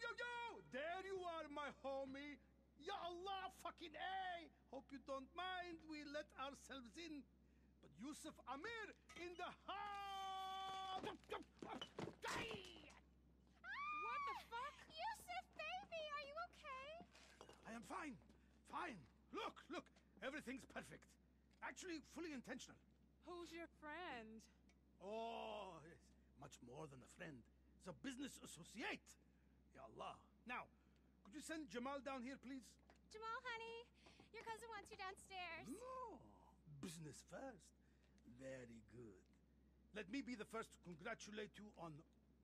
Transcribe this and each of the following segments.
yo, yo! There you are, my homie! Ya Allah, fucking A! Hope you don't mind we let ourselves in. But Yusuf Amir in the house! What the fuck? Yusuf, baby, are you okay? I am fine. Fine. Look, look, everything's perfect. Actually, fully intentional. Who's your friend? Oh, yes. much more than a friend. It's a business associate. Ya Allah. Now, could you send Jamal down here, please? Jamal, honey, your cousin wants you downstairs. No. Business first. Very good. Let me be the first to congratulate you on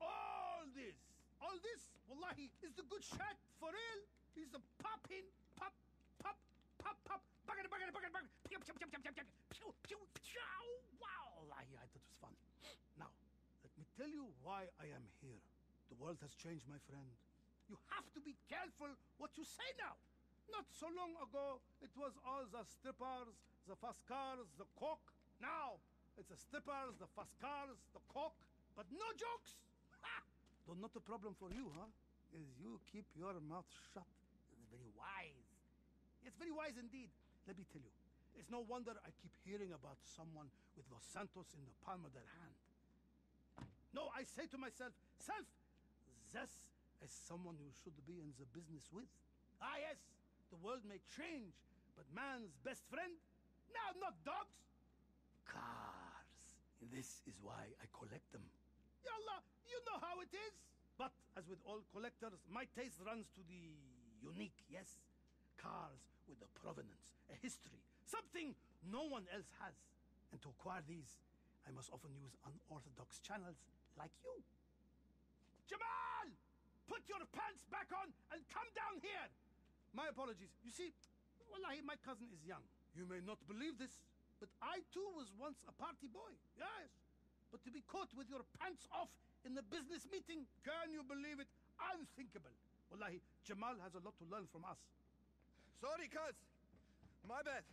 all this. All this, wallahi, is the good shot for real. He's a popping, pop, pop, pop, pop. Bucket, bucket, bucket, bucket. Pew, pew, pew, pew, pew, pew, pew, pew, pew. Wow, wallahi, I thought it was fun. Now, let me tell you why I am here. The world has changed, my friend. You have to be careful what you say now. Not so long ago, it was all the strippers, the fast cars, the coke. Now, it's the strippers, the fast cars, the coke, but no jokes. Ha! Though not a problem for you, huh? Is you keep your mouth shut. It's very wise. It's very wise indeed. Let me tell you, it's no wonder I keep hearing about someone with Los Santos in the palm of their hand. No, I say to myself, self, this is someone you should be in the business with. Ah, yes, the world may change, but man's best friend? No, not dogs. Cars. This is why I collect them. Yallah, you know how it is. But as with all collectors, my taste runs to the unique, yes? Cars with a provenance, a history, something no one else has. And to acquire these, I must often use unorthodox channels like you. Jamal! Your pants back on and come down here! My apologies. You see, wallahi, my cousin is young. You may not believe this, but I too was once a party boy. Yes. But to be caught with your pants off in the business meeting, can you believe it? Unthinkable. Wallahi, Jamal has a lot to learn from us. Sorry, cuz. My bad.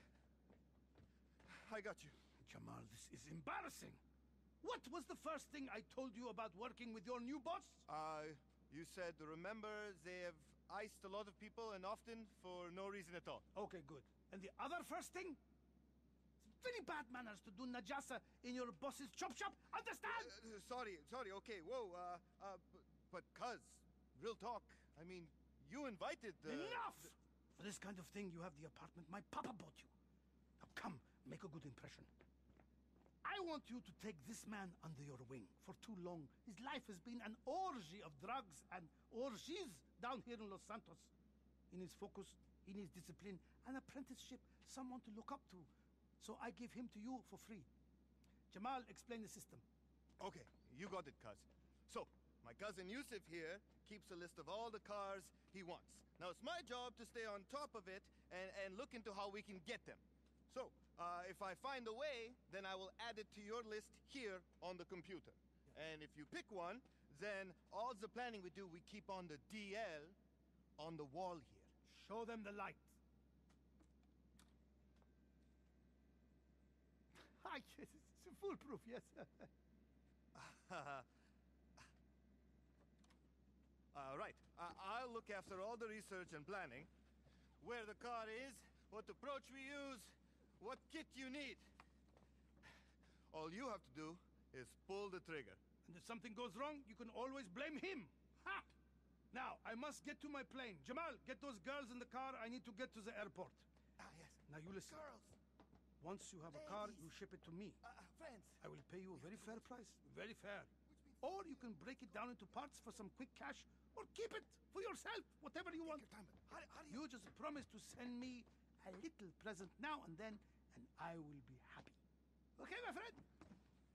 I got you. Jamal, this is embarrassing. What was the first thing I told you about working with your new boss? Uh, you said, remember, they have iced a lot of people and often for no reason at all. Okay, good. And the other first thing? It's very bad manners to do najasa in your boss's chop shop. Understand? Uh, sorry, sorry, okay, whoa, uh, uh, but, but cuz, real talk, I mean, you invited the... Enough! For this kind of thing, you have the apartment my papa bought you. Now come, make a good impression. I want you to take this man under your wing. For too long, his life has been an orgy of drugs and orgies down here in Los Santos. He needs focus, he needs discipline, an apprenticeship, someone to look up to. So I give him to you for free. Jamal, explain the system. Okay, you got it, cuz. So, my cousin Yusuf here keeps a list of all the cars he wants. Now, it's my job to stay on top of it and, and look into how we can get them. So, uh, if I find a way, then I will add it to your list here on the computer. And if you pick one, then all the planning we do, we keep on the DL on the wall here. Show them the light. Hi, yes, it's foolproof, yes. Uh, right. Uh, I'll look after all the research and planning. Where the car is, what approach we use, what kit you need. All you have to do is pull the trigger. and if something goes wrong, you can always blame him. Ha! Now, I must get to my plane. Jamal, get those girls in the car. I need to get to the airport. Ah, yes. Now you listen. Girls, Once you have a car, you ship it to me. uh, friends. I will pay you a very fair price. Very fair. Or you can break it down into parts for some quick cash, or keep it for yourself, whatever you want. your time, but how how you- You just promise to send me a little present now and then, I will be happy. Okay, my friend?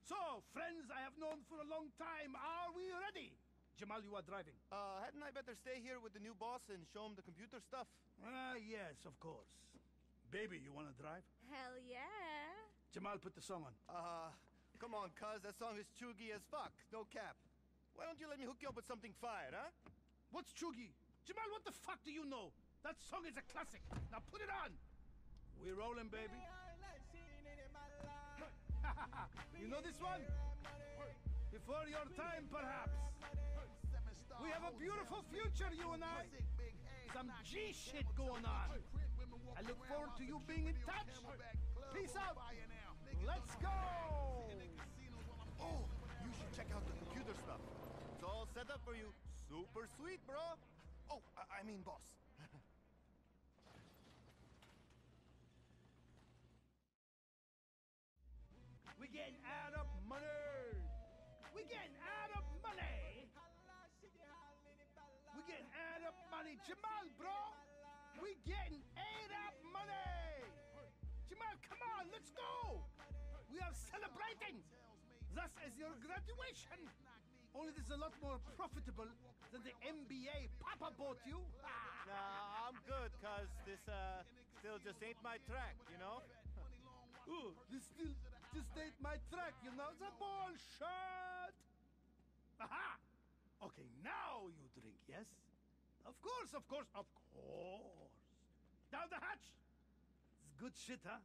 So, friends I have known for a long time, are we ready? Jamal, you are driving. Uh, hadn't I better stay here with the new boss and show him the computer stuff? Ah, yes, of course. Baby, you want to drive? Hell yeah. Jamal, put the song on. Uh, come on, cuz, that song is chuggy as fuck. No cap. Why don't you let me hook you up with something fire, huh? What's Chugi? Jamal, what the fuck do you know? That song is a classic. Now put it on. We're rolling, baby. You know this one? Before your time, perhaps. We have a beautiful future, you and I. Some G shit going on. I look forward to you being in touch. Peace out. Let's go. Oh, you should check out the computer stuff. It's all set up for you. Super sweet, bro. Oh, I, I mean, boss. Getting out of money. We getting out of money. We getting out of money. Jamal, bro. We getting out of money. Jamal, come on, let's go. We are celebrating. Thus is your graduation. Only this is a lot more profitable than the MBA Papa bought you. Ah. Nah, I'm good, cuz this, uh, still just ain't my track, you know? Oh, this still just ain't my track, you know? The bullshit! Aha! Okay, now you drink, yes? Of course, of course, of course. Down the hatch! It's good shit, huh?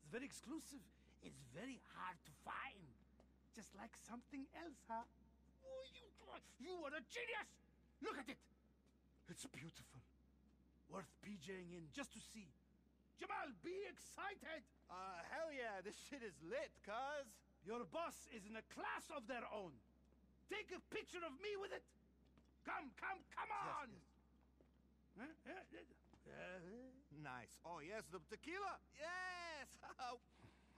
It's very exclusive. It's very hard to find. Just like something else, huh? Oh, you, you are a genius! Look at it! It's beautiful. Worth PJing in just to see. Jamal, be excited! Uh, hell yeah, this shit is lit, cuz. Your boss is in a class of their own. Take a picture of me with it. Come, come, come on! Yeah, yeah. Nice. Oh, yes, the tequila. Yes! Oh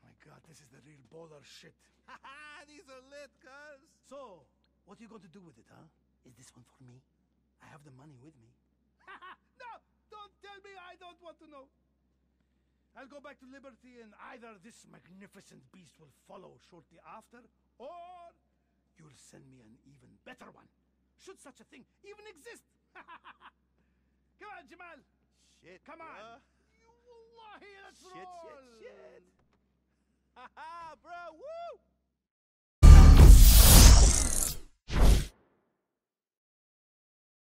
my god, this is the real baller shit. Haha, These are lit, cuz. So, what are you going to do with it, huh? Is this one for me? I have the money with me. no, don't tell me I don't want to know. I'll go back to Liberty and either this magnificent beast will follow shortly after, or you'll send me an even better one. Should such a thing even exist? Come on, Jamal. Shit, Come on. bruh. You wallahi, let's Shit, roll. shit, shit. Haha, bro, woo!